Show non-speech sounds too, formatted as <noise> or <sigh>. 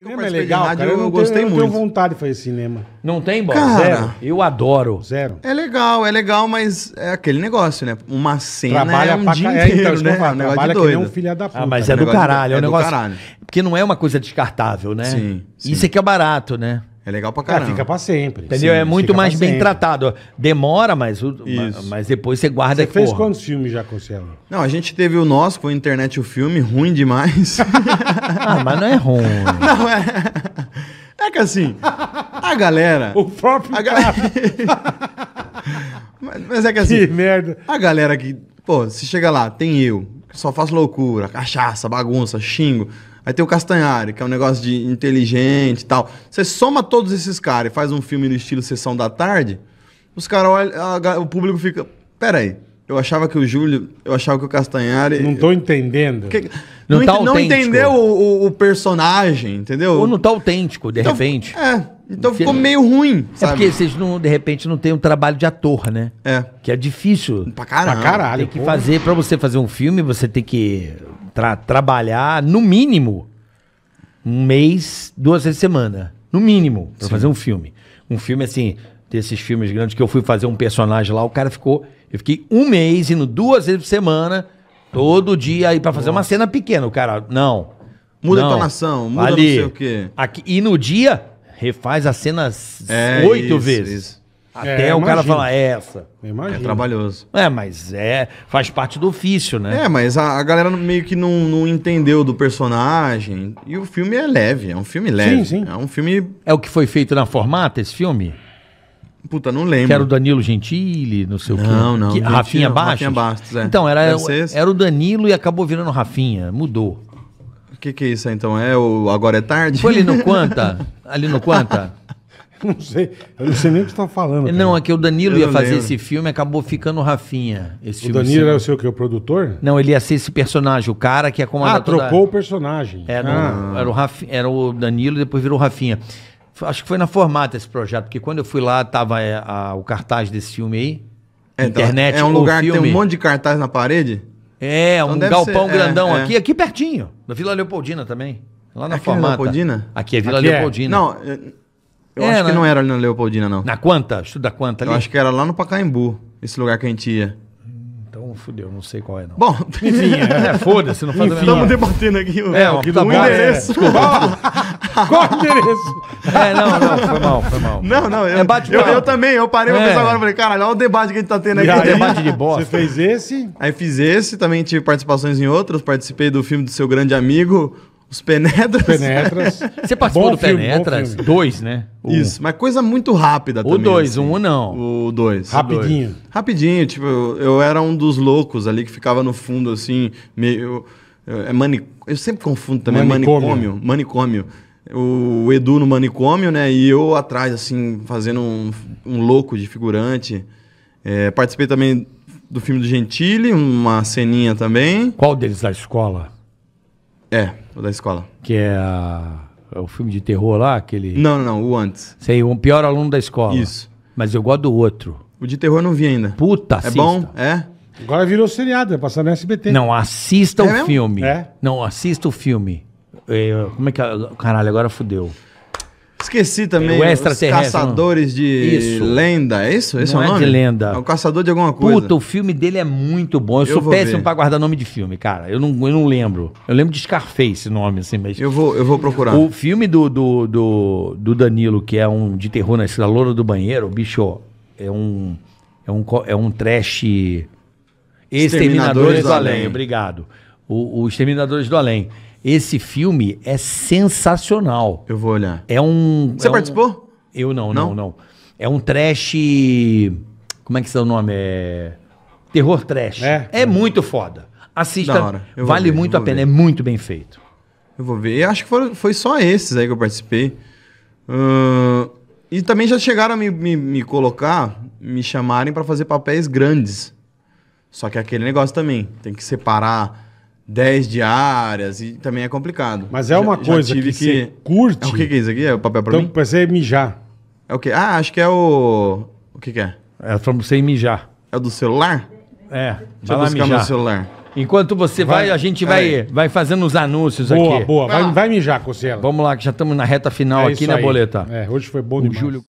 Eu Cinema é legal, rádio, cara. Eu, eu gostei tenho, eu muito. tenho vontade de fazer cinema. Não tem, bola? Cara. Zero. Eu adoro. Zero. É legal, é legal, mas é aquele negócio, né? Uma cena Trabalha é um pra dia ca- é, então, inteiro, que eu né? falo, É um Trabalha que nem um doido. filho da puta. Ah, mas né? é do negócio de- caralho. É um é do negócio. caralho. Porque não é uma coisa descartável, né? Sim, sim. Isso aqui é barato, né? É legal pra Cara, caramba. fica pra sempre. Entendeu? Sim, é muito mais bem sempre. tratado. Demora, mas, o- Isso. mas depois você guarda Você fez porra. quantos filmes já com o Cielo? Não, a gente teve o nosso, foi internet o filme, ruim demais. <laughs> Ah, mas não é ruim. <laughs> Não, é. É que assim, a galera. O próprio A galera. <laughs> mas, mas é que assim, Que merda. a galera que. Pô, se chega lá, tem eu, que só faço loucura, cachaça, bagunça, xingo. Aí tem o Castanhari, que é um negócio de inteligente e tal. Você soma todos esses caras e faz um filme no estilo Sessão da Tarde, os caras olham, o público fica. Pera aí, eu achava que o Júlio, eu achava que o Castanhari. Não tô entendendo. que- Não não, tá ente- não entendeu o, o- o personagem, entendeu? Ou não tá autêntico, de Então, repente. É, então Porque- ficou meio ruim, É sabe? porque vocês, não, de repente, não têm um trabalho de ator, né? É, Que é difícil. pra caramba. Pra caralho. Tem que porra. fazer, pra você fazer um filme, você tem que tra- trabalhar, no mínimo, um mês, duas vezes por semana. No mínimo, pra fazer um filme. Um filme, assim, desses filmes grandes que eu fui fazer um personagem lá, o cara ficou. Eu fiquei um mês indo duas vezes por semana, todo dia, aí pra fazer uma cena pequena. O cara, não. Muda a não. entonação, muda Ali. não sei o quê. Aqui, e no dia, refaz as cenas É, oito isso, vezes. isso. Até É, o cara falar essa. É Imagina. trabalhoso. É, mas é, faz parte do ofício, né? É, mas a, a galera meio que não, não entendeu do personagem. E o filme é leve, é um filme leve. sim. É um filme. É o que foi feito na formata, esse filme? Puta, não lembro. Que era o Danilo Gentili, não sei o quê. Não, não, Que, Gentili Rafinha não, Bastos? Rafinha Bastos, é. Então, era, era o Danilo e acabou virando Rafinha. Mudou. O que, que é isso aí, então? É o Agora é Tarde? Foi ali no <laughs> Quanta? ali no Quanta? <laughs> Não sei. Eu não sei nem o que você tá falando. cara. Não, é que o Danilo Eu ia não fazer lembro. esse filme e acabou ficando Rafinha. Esse O filme Danilo era o seu que? O produtor? Não, ele ia ser esse personagem, o cara que ia comandar Ah, toda- trocou o personagem. Era, Ah. o, era, o Rafi- era o Danilo e depois virou Rafinha. Acho que foi na formata esse projeto, porque quando eu fui lá, tava é, a- o cartaz desse filme aí. É, então, internet É um lugar que tem filme. um monte de cartaz na parede? É, um deve galpão ser, é, grandão é. aqui, aqui pertinho. Na Vila Leopoldina também. Lá na Aqui é formata. Leopoldina? Aqui é Vila Aqui é. Leopoldina. Não, eu, eu É, acho que né? não era ali na Leopoldina, não. Na Quanta? Estuda Quanta ali? Eu acho que era lá no Pacaembu, esse lugar que a gente ia. Fudeu, não sei qual é não. Bom, <laughs> Enfim, é. É, foda-se, não faz Enfim. menor- estamos debatendo aqui o, É, um o puta endereço. <laughs> Qual o endereço? É, não, não, foi mal, foi mal. Não, não, eu, É bate eu, eu também, eu parei pra É. pensar agora, eu falei, caralho, olha o debate que a gente tá tendo E aqui. aí, debate de bosta. Você fez esse? Aí fiz esse, também tive participações em outros, participei do filme do seu grande amigo, Os Penetras. Penetras. <laughs> Você participou Bom do filme, Penetras? Dois, né? O- Isso, mas coisa muito rápida O também. dois, assim. um não. O dois. Rapidinho. Rapidinho, tipo, eu, eu era um dos loucos ali que ficava no fundo, assim, meio. É mani... Eu sempre confundo também, Manicômio. manicômio. Manicômio. O Edu no manicômio, né? E eu atrás, assim, fazendo um, um louco de figurante. É, participei também do filme do Gentili, uma ceninha também. Qual deles da escola? É, o da escola. Que é, a- é o filme de terror lá, aquele... Não, não, não, o antes. Sei, o pior aluno da escola. Isso. Mas eu gosto do outro. O de terror eu não vi ainda. Puta, é assista. bom? É? Agora virou seriado, vai passar no SBT. Não, assista É o mesmo? filme. É? Não, assista o filme. É, como é que... é? Caralho, agora fudeu. Esqueci também. O os extraterrestre, caçadores de Isso. lenda. É isso? Esse Não é o é nome? de lenda. É o caçador de alguma coisa. Puta, o filme dele é muito bom. Eu, Eu sou péssimo ver. pra guardar nome de filme, cara. Eu não, eu não lembro. Eu lembro de Scarface, nome, assim, mas... Eu vou, eu vou procurar. O filme do, do, do, do Danilo, que é um de terror na Estrela Loura do Banheiro, bicho, é um, é um, é um trash... Exterminadores do, do Além. Além. obrigado. O, o Exterminadores do Além. Esse filme é sensacional. Eu vou olhar. É um... Você é um- participou? Eu não, não, Não? não, É um trash... Como é que é o nome? É... Terror trash. É? muito foda. Assista. Da hora. Eu vou Vale ver, muito eu a pena. ver. É muito bem feito. Eu vou ver. Eu acho que foram, foi só esses aí que eu participei. Ahn, e também já chegaram a me, me, me colocar, me chamarem pra fazer papéis grandes. Só que é aquele negócio também. Tem que separar 10 diárias e também é complicado. Mas é Já- uma já coisa tive que você É curte. o que, que é isso aqui? É o papel pra Então, mim? pra você mijar. É o quê? Ah, acho que é o. O que, que é? É pra você mijar. É o do celular? É, Deixa vai eu lá buscar meu mijar. celular. Enquanto você vai, Vai. a gente vai, vai fazendo os anúncios Boa, aqui. boa. Vai Vai, vai mijar, Cocielo. Vamos lá, que já estamos na reta final É aqui, né, aí. Boleta? É, hoje foi bom O demais. Júlio